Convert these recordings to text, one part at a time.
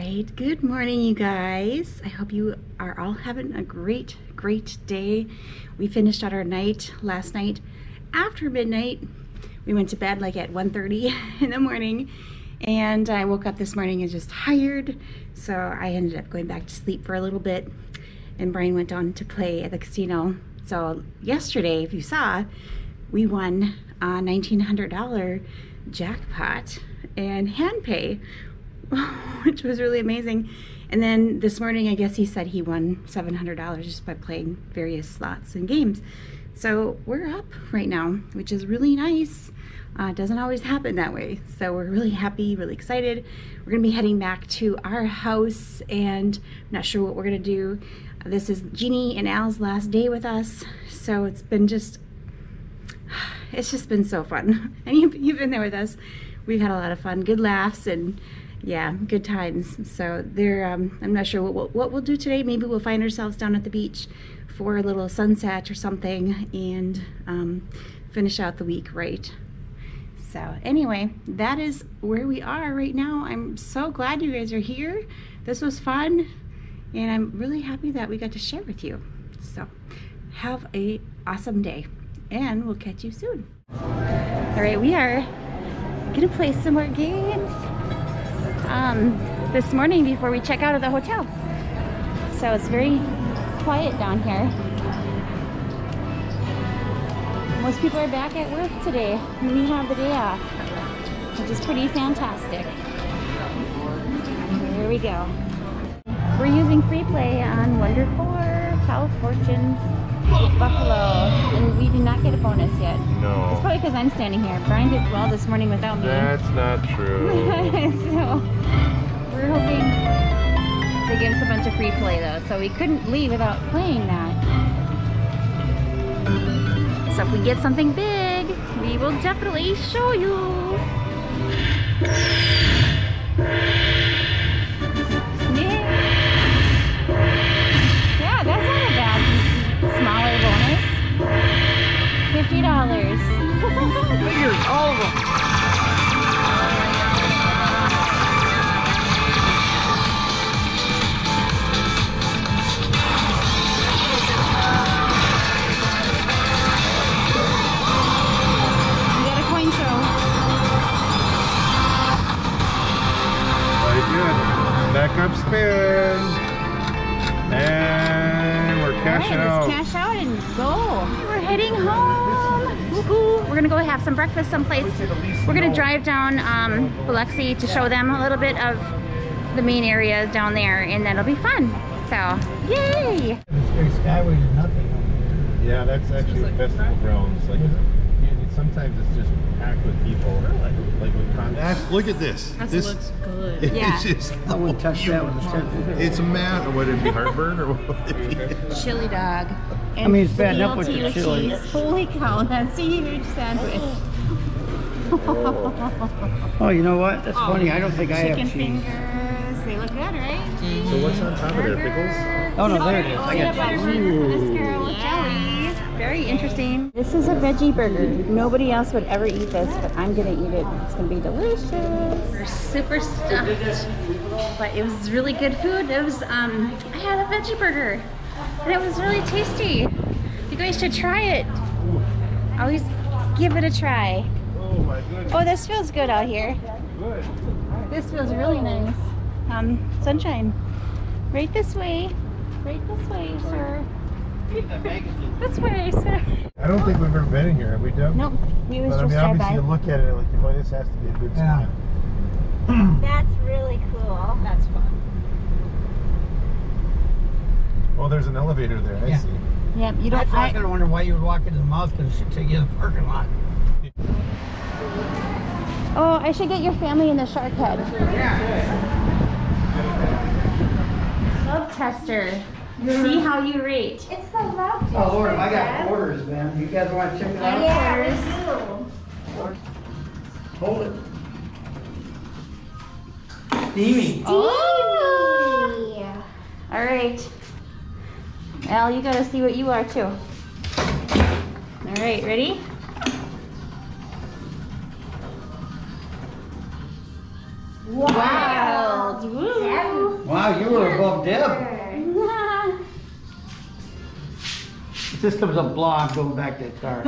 right, good morning, you guys. I hope you are all having a great, great day. We finished out our night last night after midnight. We went to bed like at 1.30 in the morning and I woke up this morning and just tired. So I ended up going back to sleep for a little bit and Brian went on to play at the casino. So yesterday, if you saw, we won a $1,900 jackpot and hand pay, which was really amazing. And then this morning, I guess he said he won $700 just by playing various slots and games. So we're up right now, which is really nice. Uh, doesn't always happen that way. So we're really happy, really excited. We're gonna be heading back to our house and I'm not sure what we're gonna do. This is Jeannie and Al's last day with us. So it's been just, it's just been so fun. And you've, you've been there with us. We've had a lot of fun, good laughs and yeah, good times. So there, um, I'm not sure what, what, we'll do today. Maybe we'll find ourselves down at the beach for a little sunset or something and um, finish out the week right. So anyway, that is where we are right now. I'm so glad you guys are here. This was fun and I'm really happy that we got to share with you. So have a awesome day and we'll catch you soon. All right, we are gonna play some more games um, this morning before we check out of the hotel. So it's very quiet down here. Most people are back at work today. We have the day off, which is pretty fantastic. Here we go. We're using free play on Wonder 4, Tower Fortunes, Buffalo, and we did not get a bonus yet. No. It's probably because I'm standing here. Brian did well this morning without me. That's not true. so we're hoping they give us a bunch of free play though. So we couldn't leave without playing that. So if we get something big, we will definitely show you. Back up spin. And we're cashing Alright, out. let's cash out and go. We're heading home. We're gonna go have some breakfast someplace. We're gonna drive down um, Biloxi to show them a little bit of the main areas down there, and that'll be fun. So, yay! This big skyway is nothing. Yeah, that's actually the festival grounds. Like, you- sometimes it's just packed with people. Like, like with concerts. Look at this. That this looks good. Yeah. It's just I wouldn't touch that with a ten foot. It's a mat, or would it be heartburn, or what would it be? Chili dog. I mean, it's bad enough with the chili. cheese. Holy cow, that's a huge sandwich. Oh, you know what? That's funny. I don't think I have oh, cheese. fingers. They look good, right? So what's on top of there? Pickles? Oh no, there it is. Oh, I got cheese. Very interesting. This is a veggie burger. Nobody else would ever eat this, but I'm gonna eat it. It's gonna be delicious. We're super stuffed, but it was really good food. It was, um, I had a veggie burger, and it was really tasty. You guys should try it. Always give it a try. Oh my goodness. Oh, this feels good out here. Good. This feels really nice. Um, sunshine. Right this way. Right this way, sir. This way, sir. I don't think we've ever been in here, have we, Deb? Nope, we was But I mean, drive obviously, you look at it like, boy, this has to be a good Yeah. spot. That's really cool. That's fun. Well, there's an elevator there. I Yeah. see. Yep, you don't. why I was I, gonna wonder why you would walk into the mouth because it should take you to the parking lot. oh, I should get your family in the shark head. Yeah. Love tester. See how you rate. It's the love Oh Lord, I got orders, man. You guys want to check it out? Yeah, we do. Hold it. Steamy. Oh. All right. Al, you gotta see what you are too. All right, ready? Wild. Woo. Wow, you were above Deb. If this comes up blah, going back to the car.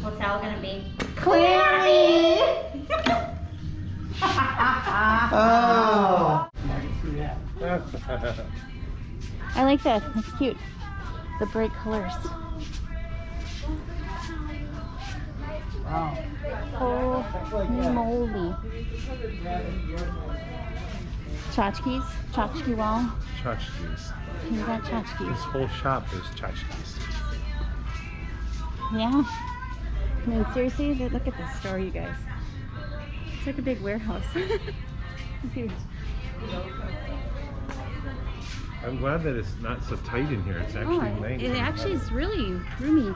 What's Al gonna be? Clearly. Oh. oh. I like that. It's cute. The bright colors. Oh, holy moly. Tchotchkes? Tchotchke wall? Tchotchkes. You got tchotchkes. This whole shop is tchotchkes. Yeah. I mean, seriously, look at this store, you guys. It's like a big warehouse. It's Huge. I'm glad that it's not so tight in here. It's actually Oh, nice. it actually is really roomy.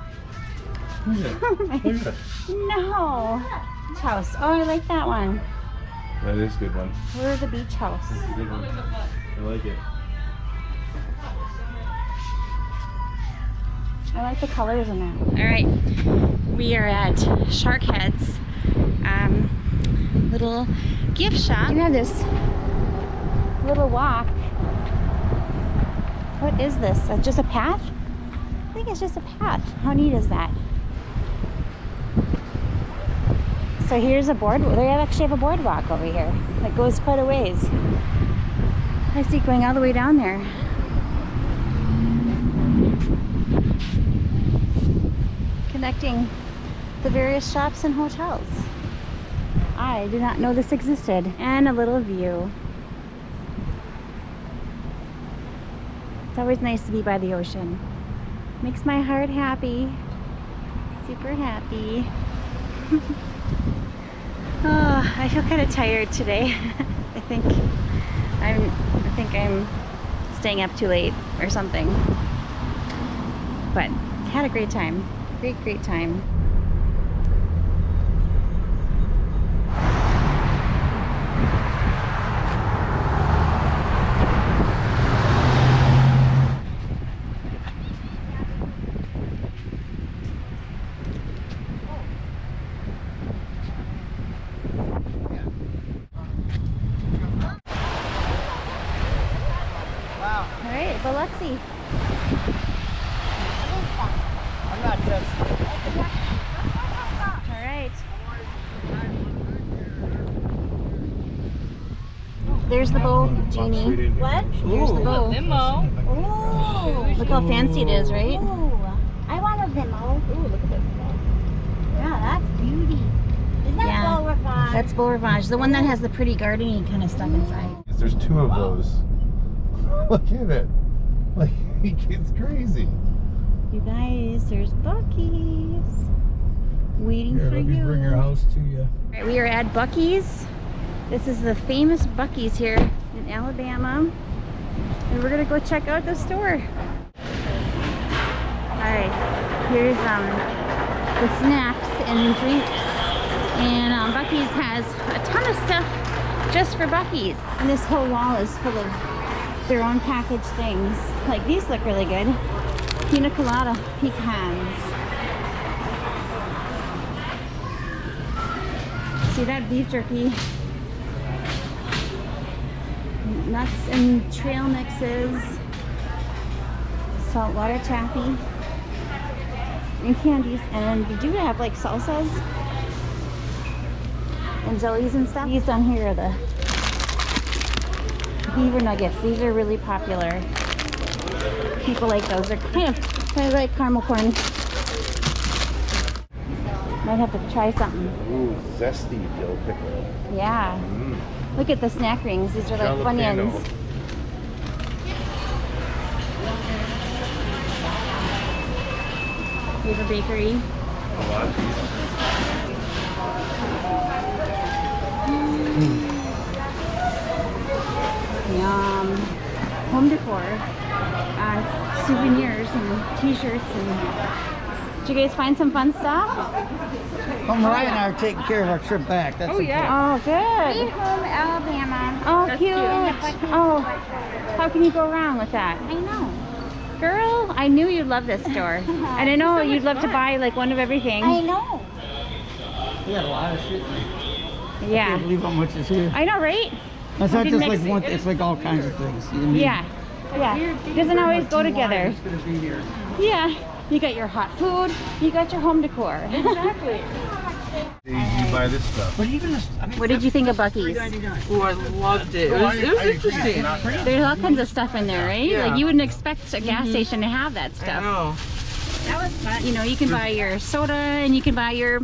Look at it. No. Beach house. Oh, I like that one. That is a good one. We're the beach house. That's a good one. I like it. I like the colors in that. All right, we are at Shark Heads, um, little gift shop. You have this little walk. What is this? Uh, just a path? I think it's just a path. How neat is that? So here's a board. They actually have a boardwalk over here that goes quite a ways. I see going all the way down there. connecting the various shops and hotels. I did not know this existed. And a little view. It's always nice to be by the ocean. Makes my heart happy. Super happy. oh, I feel kind of tired today. I think I'm I think I'm staying up too late or something. But had a great time. Great, great time. Wow. All right, Biloxi. I'm not just. All right. There's the Beau, Jeannie. What? Here's the Beau. Limo. Ooh. Look how fancy it is, right? Ooh. I want a limo. Ooh, look at this. Yeah, that's beauty. Is that Yeah. Beau Rivage? That's Beau Rivage, the one that has the pretty gardeny kind of stuff inside. There's two of those. Look at it. Like, it's crazy. You guys, there's Buc-ee's. Waiting Here, for let me you. bring your house to you. All right, we are at Buc-ee's. This is the famous Buc-ee's here in Alabama. And we're gonna go check out the store. Alright, here's um the snacks and drinks. And um, Buc-ee's has a ton of stuff just for Buc-ee's. And this whole wall is full of their own packaged things. Like these look really good. Pina colada pecans. See that beef jerky? Nuts and trail mixes. Saltwater taffy. And candies. And we do have like salsas and jellies and stuff. These down here are the beaver nuggets. These are really popular. People like those. They're kind of kind of like caramel corn. Might have to try something. Ooh, zesty dill pickle. Yeah. Mm. Look at the snack rings. These are like Jalapeno. Funyuns. Beaver Bakery. Kolaches. Yum. Home decor. Uh, souvenirs and t-shirts and... Did you guys find some fun stuff? Oh, Mariah and I are taking care of our trip back. That's Oh, important. yeah. Oh, good. home, Alabama. Oh, That's cute. Oh, how can you go wrong with that? I know. Girl, I knew you'd love this store. and I know you'd love to buy like one of everything. I know. We got a lot of shit. I can't Yeah. believe how much is here. I know, right? It's not just like mix it. one, it's like all kinds of things. you know what I mean? Yeah. Yeah. Doesn't always go together. wine is gonna be here. Yeah. You got your hot food, you got your home decor. Exactly. You, you buy this stuff. But even this, I mean, what did you think of Buc-ee's? Oh, I loved it. It was, it was interesting. There's all kinds of stuff in there, right? Yeah. Like you wouldn't expect a gas mm-hmm. station to have that I stuff. know. That was fun. You know, you can buy your soda and you can buy your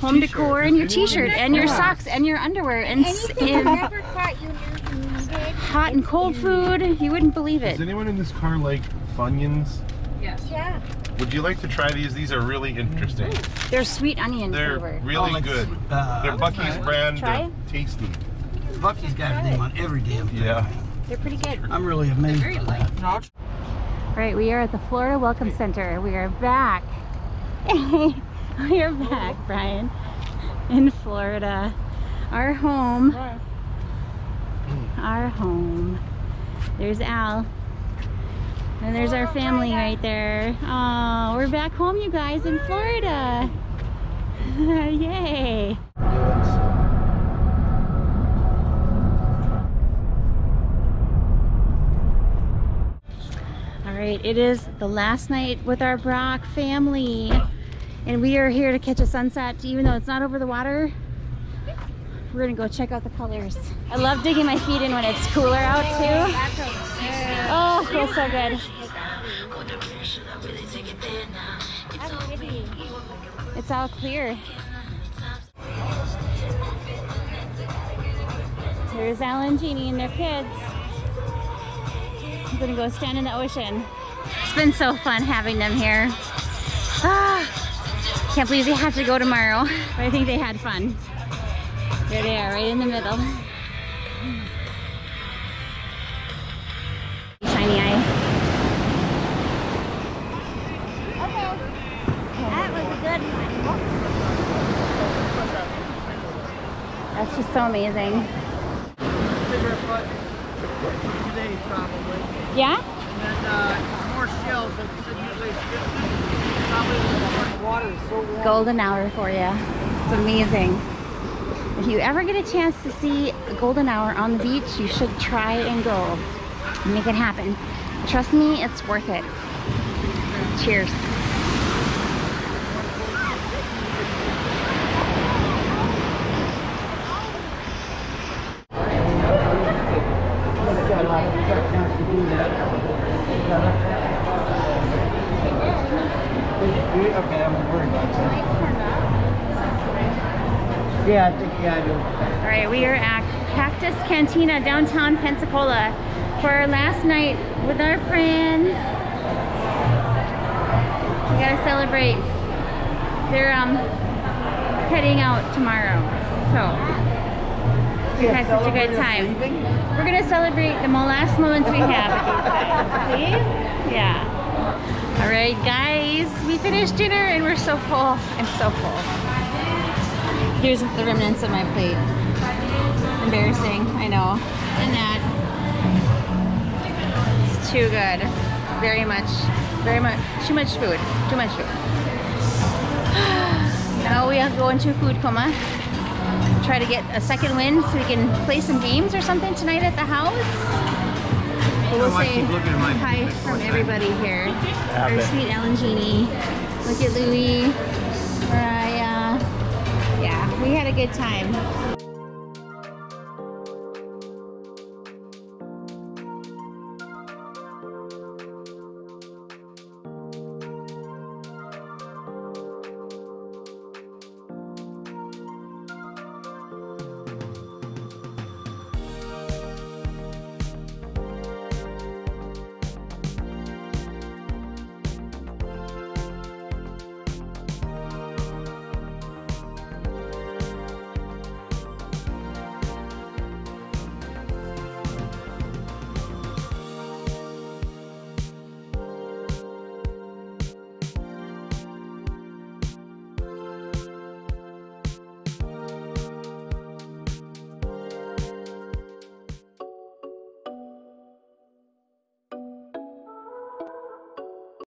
home decor and your t-shirt and your socks and your underwear and, s- Anything I and never thought you knew you needed. hot and cold food. You wouldn't believe it. Does anyone in this car like Funyuns? Yes. Yeah. Would you like to try these? These are really interesting. They're sweet onion They're flavor. really Oh, good. uh, They're Buc-ee's brand. Try They're tasty. Buc-ee's got a name on every damn thing. Yeah. They're pretty good. I'm really amazed by that. No, Right, we are at the Florida Welcome Center. We are back. we are back, Brian, in Florida. Our home. Our home. There's Al. And there's our family right there. Oh, we're back home, you guys, in Florida. Yay. All right, it is the last night with our Brock family. And we are here to catch a sunset, even though it's not over the water. We're gonna go check out the colors. I love digging my feet in when it's cooler out too. Oh, feels so good. It's all clear. There's Al and Jeannie and their kids. I'm gonna go stand in the ocean. It's been so fun having them here. Ah, can't believe they have to go tomorrow, but I think they had fun. There they are, right in the middle. So amazing. Today. Yeah? Then uh, more shells. Like said, 50. Probably the water is so golden hour for you. It's amazing. If you ever get a chance to see a golden hour on the beach, you should try and go. Make it happen. Trust me, it's worth it. Cheers. Got a lot of truck wants to do that. Okay, I'm worried about that. Yeah, I think, yeah, I do. All right, we are at Cactus Cantina, downtown Pensacola, for our last night with our friends. We gotta celebrate. They're um heading out tomorrow, so we had such a good time. We're gonna celebrate the last moments we have guys. Yeah. All right, guys, we finished dinner and we're so full. I'm so full. Here's the remnants of my plate. Embarrassing, I know. And that. It's too good. Very much, very much, too much food. Too much food. now we have to go into a food coma. Try to get a second win so we can play some games or something tonight at the house. But we'll I say keep looking at my- hi from everybody here. Our sweet Al and Jeannie. Look at Louis, good time.